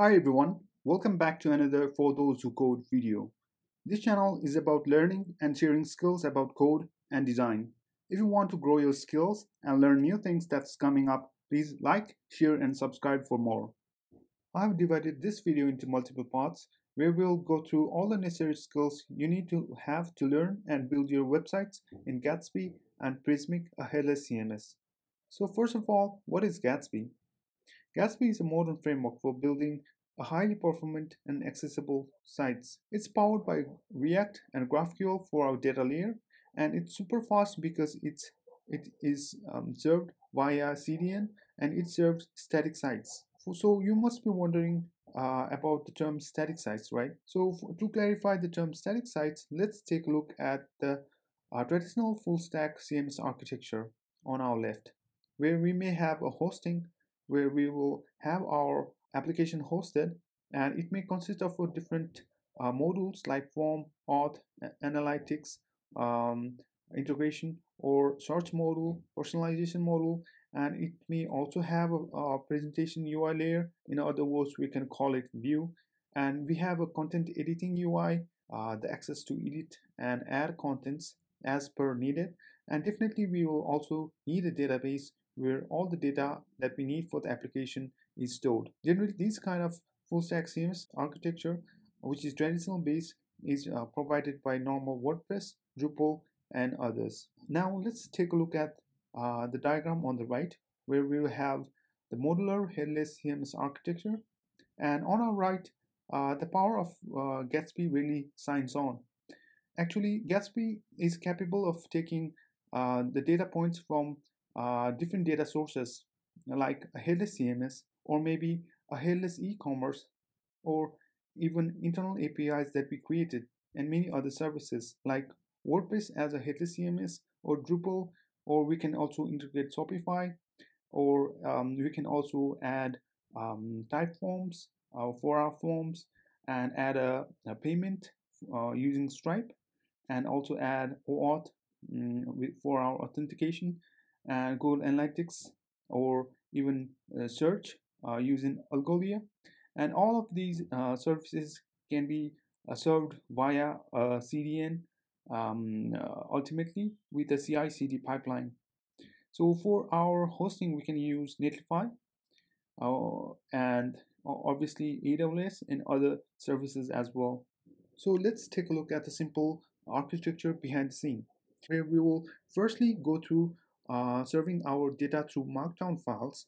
Hi everyone, welcome back to another For Those Who Code video. This channel is about learning and sharing skills about code and design. If you want to grow your skills and learn new things that's coming up, please like, share and subscribe for more. I've divided this video into multiple parts where we'll go through all the necessary skills you need to have to learn and build your websites in Gatsby and Prismic, a headless CMS. So first of all, what is Gatsby? Gatsby is a modern framework for building a highly performant and accessible sites. It's powered by React and GraphQL for our data layer, and it's super fast because it's it is um, served via CDN and it serves static sites. So you must be wondering uh, about the term static sites, right? So to clarify the term static sites, let's take a look at the uh, traditional full stack CMS architecture on our left, where we may have a hosting where we will have our application hosted and it may consist of different uh, modules like form, auth, analytics, um, integration or search module, personalization module, and it may also have a, a, presentation UI layer. In other words, we can call it view. And we have a content editing UI, uh, the access to edit and add contents as per needed. And definitely we will also need a database where all the data that we need for the application is stored. Generally, this kind of full stack CMS architecture, which is traditional based, is uh, provided by normal WordPress, Drupal, and others. Now let's take a look at uh, the diagram on the right, where we will have the modular headless CMS architecture, and on our right, uh, the power of uh, Gatsby really signs on. Actually, Gatsby is capable of taking uh, the data points from uh, different data sources like a headless CMS or maybe a headless e-commerce or even internal APIs that we created and many other services like WordPress as a headless CMS or Drupal or we can also integrate Shopify or um, we can also add um, Typeforms uh, for our forms and add a, a payment uh, using Stripe and also add OAuth um, with, for our authentication and Google Analytics or even uh, search uh, using Algolia. And all of these uh, services can be served via CDN um, ultimately with a CI/CD pipeline. So for our hosting, we can use Netlify uh, and obviously AWS and other services as well. So let's take a look at the simple architecture behind the scene where we will firstly go through uh, serving our data through markdown files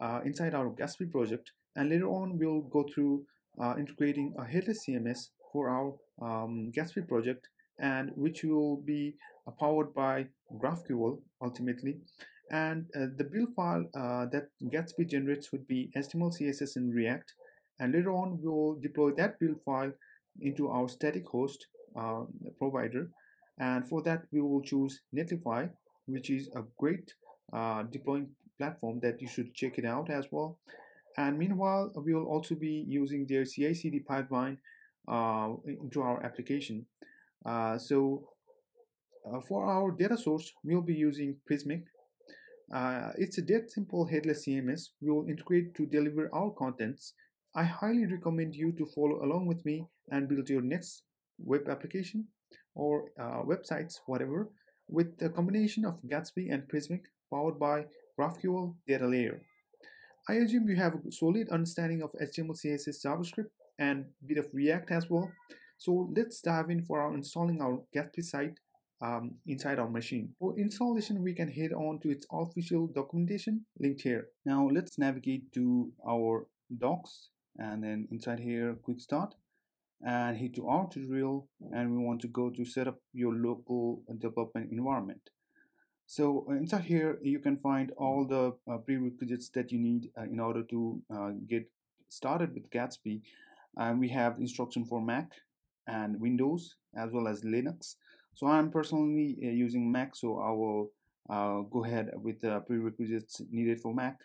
uh, inside our Gatsby project and later on we'll go through uh, integrating a headless CMS for our um, Gatsby project and which will be uh, powered by GraphQL ultimately. And uh, the build file that Gatsby generates would be HTML CSS in React. And later on we'll deploy that build file into our static host provider. And for that we will choose Netlify which is a great uh, deploying platform that you should check it out as well. And meanwhile, we will also be using their CI/CD pipeline uh, into our application. Uh, so uh, for our data source, we'll be using Prismic. Uh, it's a dead simple headless CMS. We will integrate to deliver our contents. I highly recommend you to follow along with me and build your next web application or uh, websites, whatever, with the combination of Gatsby and Prismic powered by GraphQL data layer. I assume you have a solid understanding of HTML, CSS, JavaScript, and a bit of React as well. So let's dive in for our installing our Gatsby site um, inside our machine. For installation, we can head on to its official documentation linked here. Now let's navigate to our docs and then inside here, quick start and hit to our tutorial and we want to go to set up your local development environment. So uh, inside here you can find all the uh, prerequisites that you need uh, in order to uh, get started with Gatsby. And we have instruction for Mac and Windows as well as Linux. So I'm personally uh, using Mac so I will uh, go ahead with the prerequisites needed for Mac.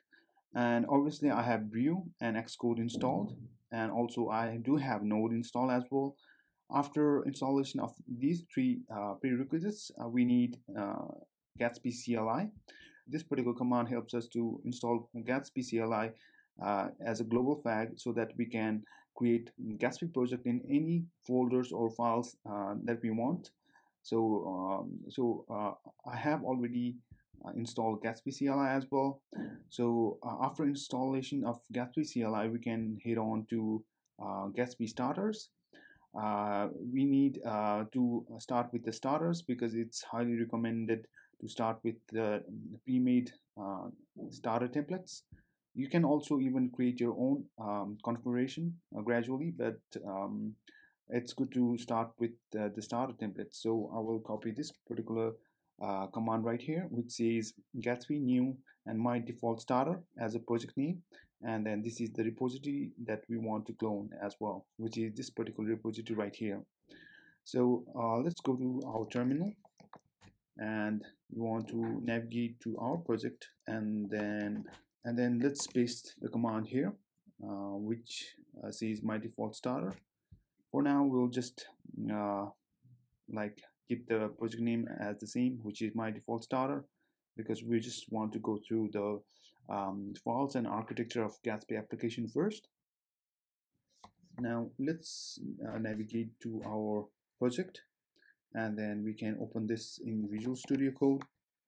And obviously I have Brew and Xcode installed and also I do have Node install as well. After installation of these three uh, prerequisites, uh, we need uh, Gatsby CLI. This particular command helps us to install Gatsby CLI uh, as a global flag so that we can create Gatsby project in any folders or files that we want. So, um, so I have already uh, installed Gatsby CLI as well. So uh, after installation of Gatsby CLI, we can head on to uh, Gatsby starters. we need to start with the starters because it's highly recommended to start with the pre-made starter templates you can also even create your own um, configuration uh, gradually but um, it's good to start with uh, the starter template so I will copy this particular uh, command right here which says Gatsby new and my default starter as a project name. And then this is the repository that we want to clone as well which is this particular repository right here. So uh, let's go to our terminal. And we want to navigate to our project. And then and then let's paste the command here uh, which uh, says my default starter. For now we'll just uh, like keep the project name as the same which is my default starter because we just want to go through the um, files and architecture of Gatsby application first now let's uh, navigate to our project and then we can open this in Visual Studio Code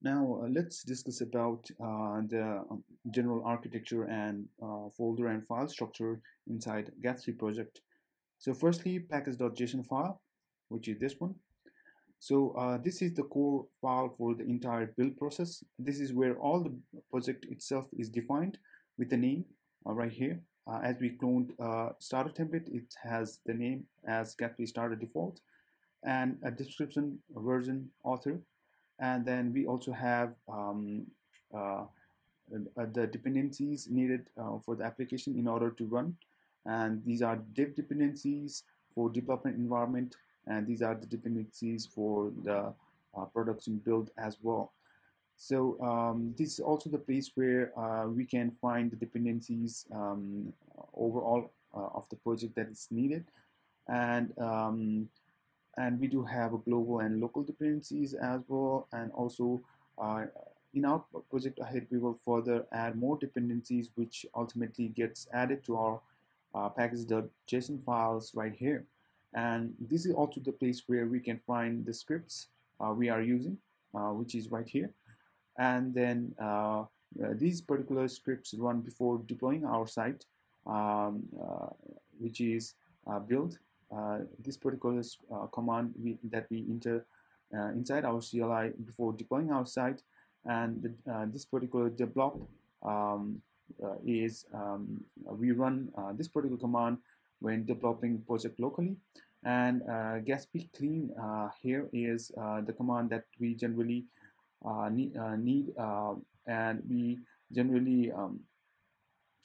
now uh, let's discuss about uh, the um, general architecture and uh, folder and file structure inside Gatsby project. So firstly, package.json file, which is this one. So uh, this is the core file for the entire build process. This is where all the project itself is defined with the name uh, right here. Uh, as we cloned starter template, it has the name as Gatsby starter default and a description, version, author, and then we also have um, uh, uh, the dependencies needed uh, for the application in order to run and these are dev dependencies for development environment and these are the dependencies for the uh, production build as well. So um, this is also the place where uh, we can find the dependencies um, overall uh, of the project that is needed. And um, and we do have a global and local dependencies as well. And also uh, in our project ahead we will further add more dependencies which ultimately gets added to our uh, package.json files right here and this is also the place where we can find the scripts uh, we are using uh, which is right here. And then uh, uh, these particular scripts run before deploying our site um, which is build uh, this particular uh, command we, that we enter uh, inside our CLI before deploying our site. And the, this particular develop um, is um, we run this particular command when developing project locally. And uh, Gatsby clean uh, here is uh, the command that we generally need, need and we generally um,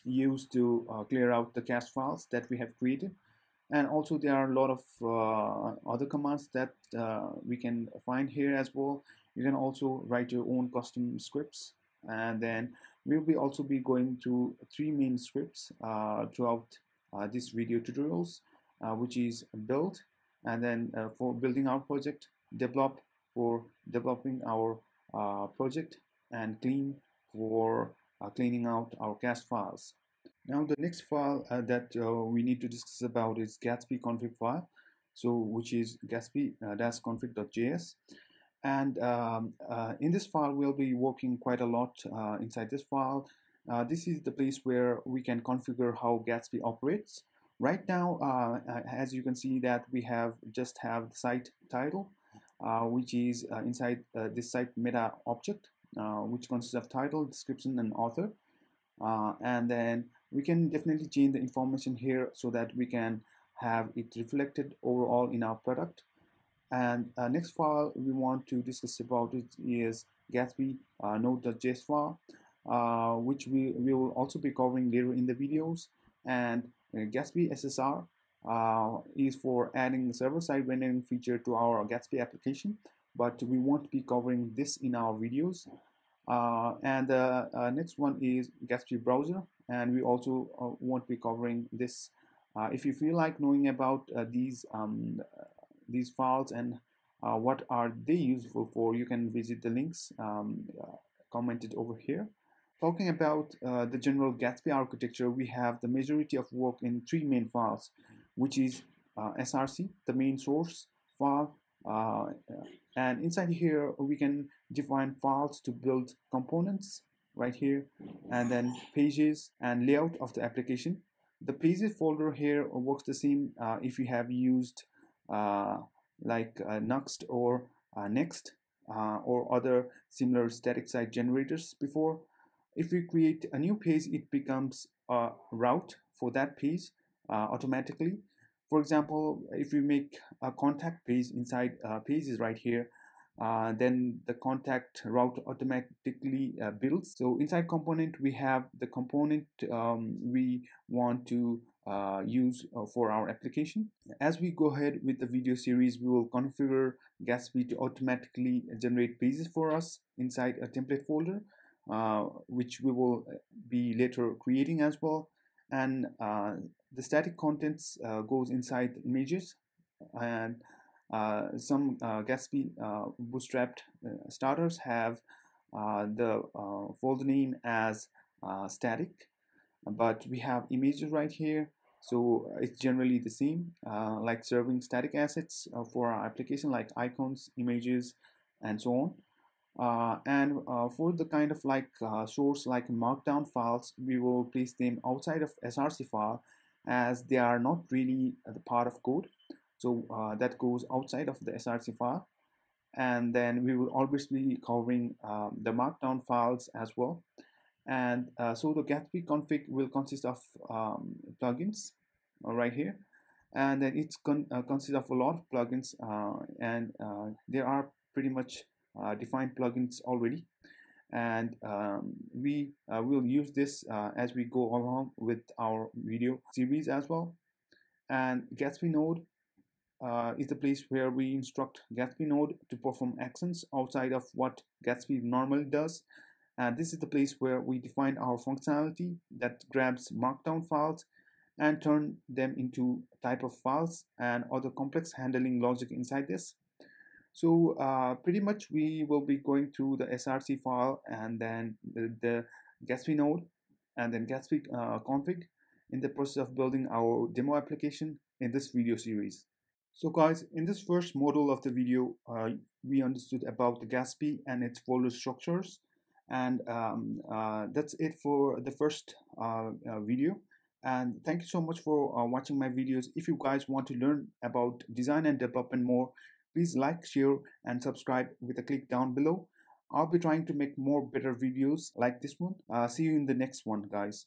use to clear out the cache files that we have created. And also there are a lot of uh, other commands that uh, we can find here as well. You can also write your own custom scripts. And then we'll be also be going to three main scripts uh, throughout uh, this video tutorials uh, which is build and then uh, for building our project develop for developing our project and clean for cleaning out our cache files now the next file uh, that uh, we need to discuss about is Gatsby config file, so which is gatsby-config.js. And um, uh, in this file, we'll be working quite a lot inside this file. Uh, this is the place where we can configure how Gatsby operates. Right now, uh, uh, as you can see that we have just have the site title, uh, which is inside this site meta object, which consists of title, description, and author. and then we can definitely change the information here so that we can have it reflected overall in our product and uh, next file we want to discuss about it is Gatsby uh, node.js file uh, which we, we will also be covering later in the videos and uh, Gatsby SSR uh, is for adding server-side rendering feature to our Gatsby application but we won't be covering this in our videos uh, and the uh, next one is Gatsby browser and we also won't be covering this. if you feel like knowing about these um, these files and what are they useful for, you can visit the links um, commented over here. Talking about uh, the general Gatsby architecture, we have the majority of work in three main files, which is uh, SRC, the main source file, uh, and inside here we can define files to build components right here, and then pages and layout of the application. The pages folder here works the same uh, if you have used uh, like uh, Nuxt or Next or other similar static site generators before if we create a new page, it becomes a route for that page uh, automatically. For example, if we make a contact page inside uh, pages right here, uh, then the contact route automatically uh, builds. So inside component, we have the component um, we want to uh, use uh, for our application. As we go ahead with the video series, we will configure Gatsby to automatically generate pages for us inside a template folder. Uh, which we will uh, be later creating as well. And uh, the static contents goes inside images. And some Gatsby bootstrapped starters have the folder name as static. But we have images right here. So it's generally the same uh, like serving static assets uh, for our application like icons images and so on uh, and uh, for the kind of like uh, source like markdown files we will place them outside of src file as they are not really the part of code. So uh, that goes outside of the src file. And then we will always be covering um, the markdown files as well. And uh, so the gatsby config will consist of um, plugins uh, right here. And then it's con consists of a lot of plugins and there are pretty much uh, defined plugins already. And um, we uh, will use this uh, as we go along with our video series as well. And Gatsby node uh, is the place where we instruct Gatsby node to perform actions outside of what Gatsby normally does. And this is the place where we define our functionality that grabs markdown files and turn them into type of files and other complex handling logic inside this so uh, pretty much we will be going through the src file and then the, the Gatsby node and then Gatsby uh, config in the process of building our demo application in this video series. So guys, in this first module of the video, uh, we understood about the Gatsby and its folder structures. And um, uh, that's it for the first uh, uh, video. And thank you so much for uh, watching my videos. If you guys want to learn about design and development more, Please like, share and subscribe with a click down below. I'll be trying to make more better videos like this one. Uh, see you in the next one guys.